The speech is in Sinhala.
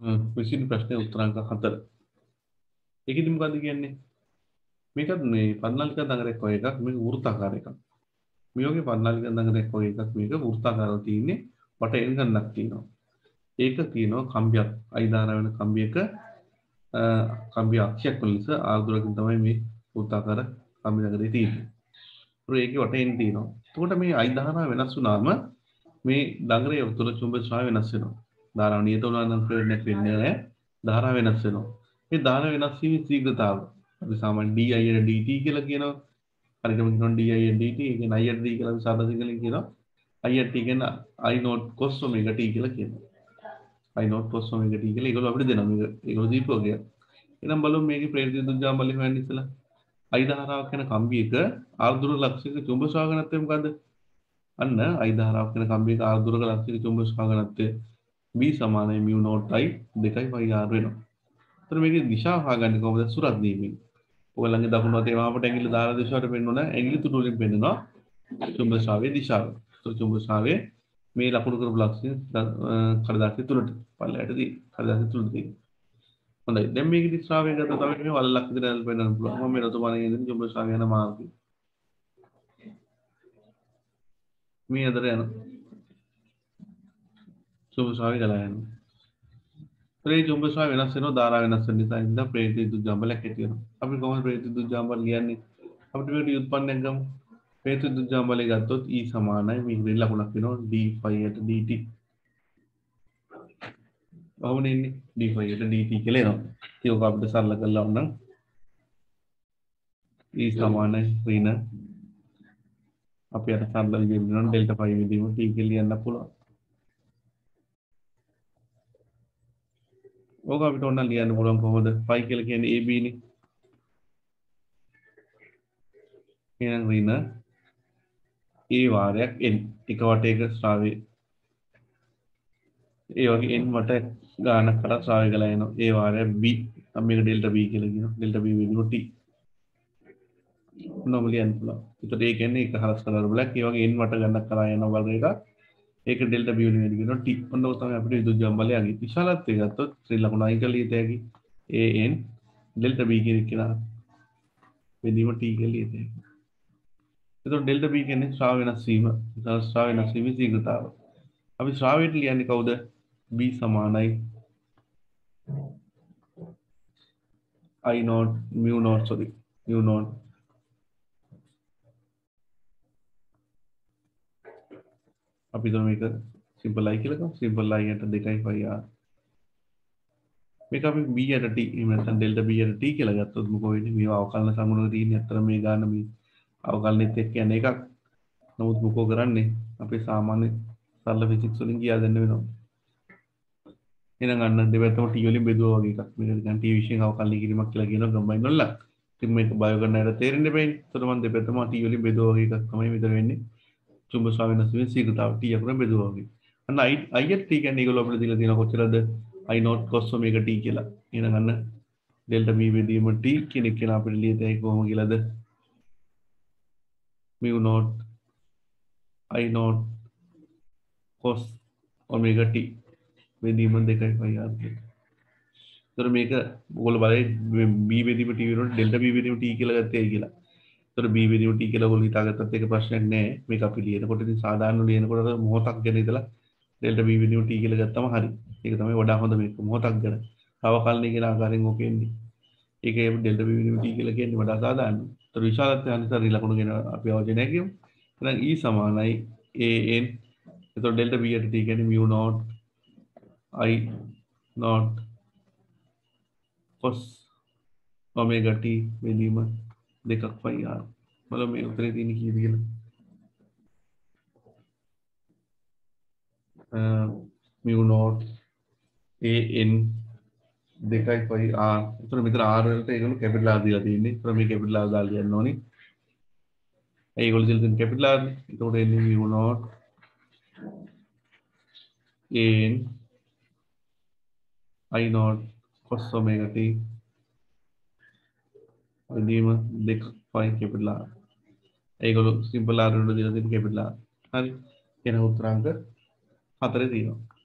විසින් ප්‍රශ්නය උත්තරංක හතර. එකති මොකද කියන්නේ? මේකත් මේ පන්නාලික දඟරෙක් ඔය එකක් මේක වෘත්තාකාර එකක්. මේෝගේ පන්නාලික දඟරෙක් ඔය එකක් මේක වෘත්තාකාරව තියන්නේ වට එන් ගන්නක් තියෙනවා. ඒක තියෙනවා කම්බියක් අයිදාන වෙන කම්බියක කම්බිය අක්ෂයක් ලෙස ආදුරකින් තමයි මේ වෘත්තාකාර කම්බි දඟරේ තියෙන්නේ. ඒක වට එන් තියෙනවා. එතකොට මේ අයිදාන වෙනස් වුනාම මේ දඟරේ තුළ චුම්බ ශ්‍රාව වෙනස් වෙනවා. ධාරාව නියත වුණා නම් ප්‍රයෝජනයක් වෙන්නේ නැහැ. ධාරාව වෙනස් වෙනවා. මේ ධාරා වෙනස් වීමේ ශීඝ්‍රතාව අපි සාමාන්‍ය di යට dt කියලා කියනවා. හරියටම කියනවා di යට dt ඒ කියන්නේ i යට d කියලා අපි සාදා සිංහලෙන් කියනවා. i යට t කියන්නේ i not cos omega t කියලා කියනවා. i not cos omega t කියලා ඒගොල්ලෝ අපිට දෙනවා මේක. ඒගොල්ලෝ දීපුවා කියලා. එහෙනම් බලමු මේකේ ප්‍රේරිත දුර්ජා බලි හොයන්න ඉස්සලා. i ධාරාවක් යන කම්බියක ආර්ද්‍ර ලක්ෂික චුම්බ ස්වාගනත්වය මොකද්ද? අන්න i ධාරාවක් යන කම්බියක ආර්ද්‍රක ලක්ෂික චුම්බ ස්වාගනත්වය B සමානයි මියු නෝට්යි දෙකයි පයි ආර් වෙනවා. එතකොට මේකේ දිශාව හොයාගන්නේ කොහොමද සුරත් දීමෙන්. ඔයගලගේ දකුණු අතේ වාමට ඇඟිලි දාලා දිශාවට පෙන්වන ඇඟිලි තුඩු වලින් පෙන්වනවා චුම්බකශාවයේ දිශාව. එතකොට චුම්බකශාවයේ මේ ලකුණු කරපු ලක්ෂණ කඩදාසිය තුලට පල්ලයට දී කඩදාසිය තුලට දී. හොඳයි. දැන් මේකේ දිශාවය ගත්ත තමයි මේ වලලක් විදිහට පෙන්වන්න පුළුවන්. මම මේ රතුමානේ ඉඳන් චුම්බකශාවය යන මාර්ගය. මේ අතර යනවා. චුම්බස්වාමි ගලා යනවා. ඒ චුම්බස්වාමි වෙනස් වෙනවා ධාරා වෙනස් වෙන නිසා ඉඳන් ප්‍රේත විදුත් ජාම්බලයක් ඇති වෙනවා. අපි කොහොමද ප්‍රේත විදුත් ජාම්බල ලියන්නේ? අපිට මේකට යුත්පන්නයක් ගමු. ප්‍රේත විදුත් ජාම්බලය ගත්තොත් E සමානයි මේ ලකුණක් වෙනවා d යට dt. කොහොමද ඉන්නේ? d යට dt කියලා එනවා. ඒක අපිට සරල කරලා වුණා. E සමානයි ඍණ අපි අර සරල විදිහට ඩෙල්ටා ෆයි විදිහම t කියලා ලියන්න පුළුවන්. ඕක අපිට ඔන්න ලියන්න පුළුවන් කොහොමද? පයි කියලා කියන්නේ AB නේ. එහෙනම් ඍණ A වාරයක් n. එක වටයක ශ්‍රාවය. ඒ වගේ n වට ගානක් කරා ශ්‍රාවය ගලා යනවා A වාරයක් B. අපි මේක ඩෙල්ටා B කියලා කියනවා. ඩෙල්ටා B වෙනුවට T. නොමලියන් පුළුවන්. ඒතකොට ඒ කියන්නේ එක හරස් කරලා බලක් ඒ වගේ n වට ගන්නක් කරා යන වර්ග එකක් ඒක ඩෙල්ටා බි වලින් වැඩි වෙනවා t ඔන්න ඔය තමයි අපිට විදුලි ජම්බලයේ විශාලත්වය ගත්තොත් ශ්‍රී ලකුණු අයින් කළ යුතු හැකි an ඩෙල්ටා b කියන කෙනා වෙනීම t කියලා ලියත හැකි. එතකොට ඩෙල්ටා b කියන්නේ ශ්‍රාව වෙනස් වීම. ශ්‍රාව වෙනස් වීමේ ශීඝ්‍රතාව. අපි ශ්‍රාවයට ලියන්නේ කවුද? b සමානයි i not mu not sorry mu not අපි තුම මේක සිම්පල් i කියලා ගමු. සිම්පල් i යට 2.5 r. මේක අපි b යට t එහෙම නැත්නම් ඩෙල්ටා b යට t කියලා ගත්තොත් මොකෝ වෙන්නේ? මේවා අවකලන සංගුණක තියෙන්නේ අතර මේ ගාන මේ අවකලනෙත් එක්ක යන එකක්. නමුත් මොකෝ කරන්නේ? අපේ සාමාන්‍ය සරල ෆිසික්ස් වලින් කියා දෙන්න වෙනවා. එහෙනම් අන්න දෙපැත්තම t වලින් බෙදුවා වගේ එකක්. මේක නිකන් t විශ්යෙන් අවකලන කිරීමක් කියලා කියනවා කම්බයින් වල ඉතින් මේක බයෝ කරන අයට තේරෙන්නේ බෑනේ. ඒතර මම දෙපැත්තම t වලින් බෙදුවා වගේ එකක් තමයි මෙතන වෙන්නේ. චුම්බ ස්වාමීන් වහන්සේ සීගතාව t අකුරෙන් බෙදුවා වගේ. අන්න i i t කියන්නේ ඒගොල්ලෝ අපිට දීලා තියෙන කොච්චරද i not cos omega t කියලා. එහෙනම් අන්න delta b බෙදීම t කියන එක කියලා අපිට ලියත හැකි කොහොම කියලාද? mu not i not cos omega t බෙදීම 2යි r කියලා. ඒතර මේක ඔයගොල්ලෝ බලයි b බෙදීම t වෙනකොට delta b බෙදීම t කියලා ගත්තේ කියලා. තොර බීවිදිම ටී කියලා ඔයගොල්ලෝ හිතාගත්තත් ඒක ප්‍රශ්නයක් නෑ. මේක අපි ලියනකොට ඉතින් සාමාන්‍ය ලියනකොට මොහොතක් ගැන ඉඳලා ඩෙල්ටා බීවිදිම ටී කියලා ගත්තම හරි. ඒක තමයි වඩා හොඳ මේක. මොහොතක් ගැන? අවකලනය කියන ආකාරයෙන් ඕක එන්නේ. ඒක ඒ ඩෙල්ටා බීවිදිම ටී කියලා කියන්නේ වඩා සාමාන්‍ය තොර විශාලත්වය අනිසාර ලකුණු ගැන අපි අවජනය කියමු. එහෙනම් E සමානයි an එතකොට ඩෙල්ටා b යට t කියන්නේ mu not i not cos omega t බෙදීම දෙකක් පයි ආර බල මේ උතරේ තියෙන කීයද කියලා. mu not an දෙකයි පයි ආර් එතකොට මෙතන ආර් වලට ඒගොල්ලෝ කැපිටල් ආර් දීලා තියෙන්නේ. එතකොට මේ කැපිටල් ආර් දාලා ලියන්න ඕනේ. ඒගොල්ලෝ දීලා තියෙන කැපිටල් ආර් එතකොට එන්නේ mu not an i not cos omega t. බෙදීම දෙක පයි කැපිටල් ආර් ඒගොල්ලෝ සිම්පල් ආර් වලට දීලා තියෙන කැපිටල් ආර් හරි. එන උත්තරාංක හතරේ තියෙනවා.